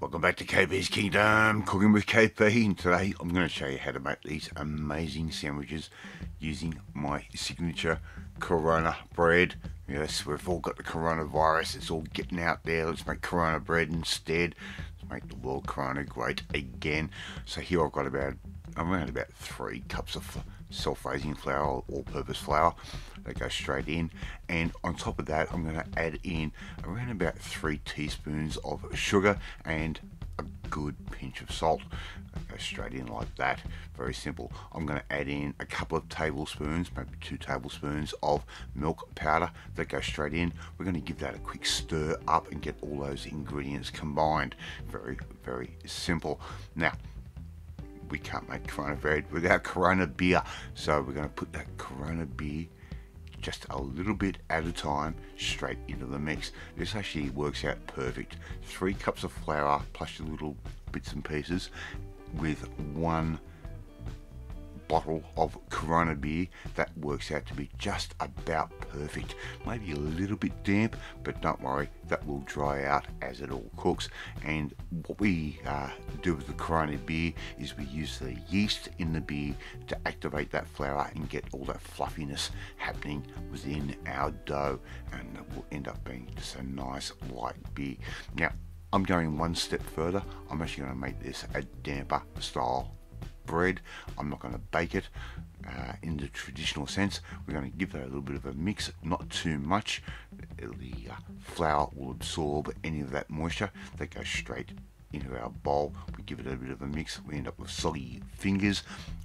Welcome back to KP's Kingdom, Cooking with KP, and today I'm going to show you how to make these amazing sandwiches using my signature Corona bread. Yes, we've all got the coronavirus, it's all getting out there, let's make Corona bread instead. Let's make the world Corona great again. So here I've got about, around about three cups of self-raising flour, all-purpose flour that goes straight in. And on top of that I'm going to add in around about three teaspoons of sugar and a good pinch of salt goes straight in like that. Very simple. I'm going to add in a couple of tablespoons maybe two tablespoons of milk powder that goes straight in. We're going to give that a quick stir up and get all those ingredients combined. Very very simple. Now we can't make Corona bread without Corona beer. So we're going to put that Corona beer just a little bit at a time straight into the mix. This actually works out perfect. Three cups of flour plus your little bits and pieces with one bottle of Corona beer that works out to be just about perfect. Maybe a little bit damp, but don't worry, that will dry out as it all cooks. And what we uh, do with the Corona beer is we use the yeast in the beer to activate that flour and get all that fluffiness happening within our dough, and it will end up being just a nice light beer. Now, I'm going one step further. I'm actually going to make this a damper style bread. I'm not going to bake it uh, in the traditional sense. We're going to give that a little bit of a mix, not too much. The uh, flour will absorb any of that moisture that goes straight into our bowl. We give it a bit of a mix. We end up with soggy fingers.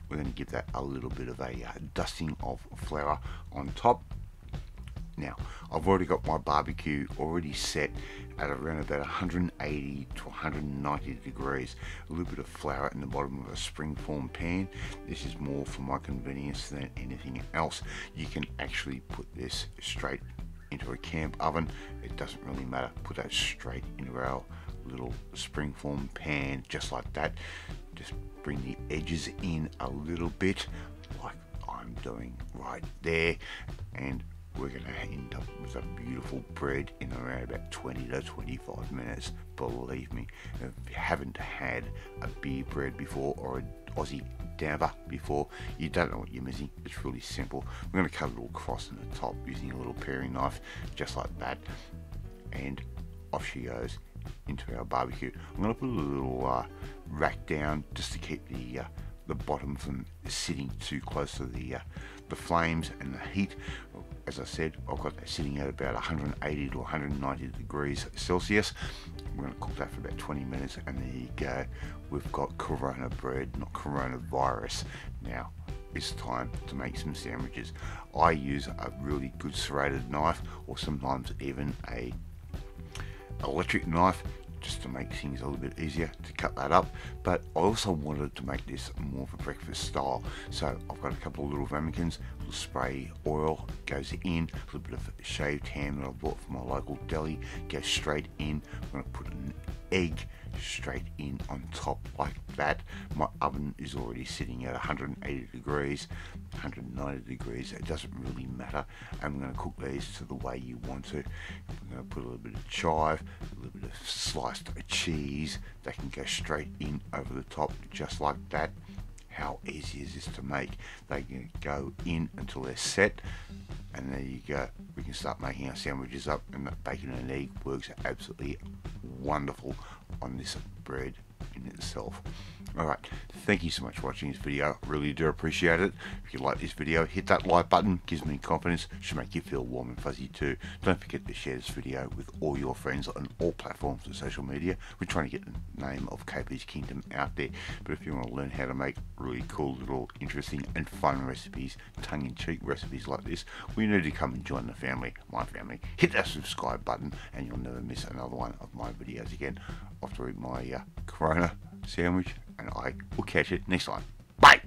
We're going to give that a little bit of a uh, dusting of flour on top. Now, I've already got my barbecue already set at around about 180 to 190 degrees. A little bit of flour in the bottom of a springform pan. This is more for my convenience than anything else. You can actually put this straight into a camp oven. It doesn't really matter. Put that straight into our little springform pan just like that. Just bring the edges in a little bit like I'm doing right there and we're going to end up with a beautiful bread in around about 20 to 25 minutes. Believe me, if you haven't had a beer bread before or an Aussie damper before, you don't know what you're missing. It's really simple. We're going to cut a little cross in the top using a little paring knife, just like that. And off she goes into our barbecue. I'm going to put a little uh, rack down just to keep the uh, the bottom from sitting too close to the uh, the flames and the heat. As I said, I've got that sitting at about 180 to 190 degrees Celsius. We're going to cook that for about 20 minutes, and there you go. We've got Corona bread, not coronavirus. Now, it's time to make some sandwiches. I use a really good serrated knife, or sometimes even a electric knife just to make things a little bit easier to cut that up. But I also wanted to make this more of a breakfast style. So I've got a couple of little ramekins little spray oil goes in a little bit of shaved ham that I bought from my local deli goes straight in. I'm going to put egg straight in on top like that. My oven is already sitting at 180 degrees, 190 degrees, it doesn't really matter. I'm going to cook these to the way you want to. I'm going to put a little bit of chive, a little bit of sliced cheese that can go straight in over the top just like that how easy is this to make? They can go in until they're set and there you go. We can start making our sandwiches up and that bacon and egg works absolutely wonderful on this bread in itself. Alright, thank you so much for watching this video. Really do appreciate it. If you like this video, hit that like button. Gives me confidence. Should make you feel warm and fuzzy too. Don't forget to share this video with all your friends on all platforms of social media. We're trying to get the name of KP's Kingdom out there. But if you want to learn how to make really cool little interesting and fun recipes, tongue-in-cheek recipes like this, we need to come and join the family, my family. Hit that subscribe button and you'll never miss another one of my videos again. Eat my uh, Corona sandwich, and I will catch it next time. Bye!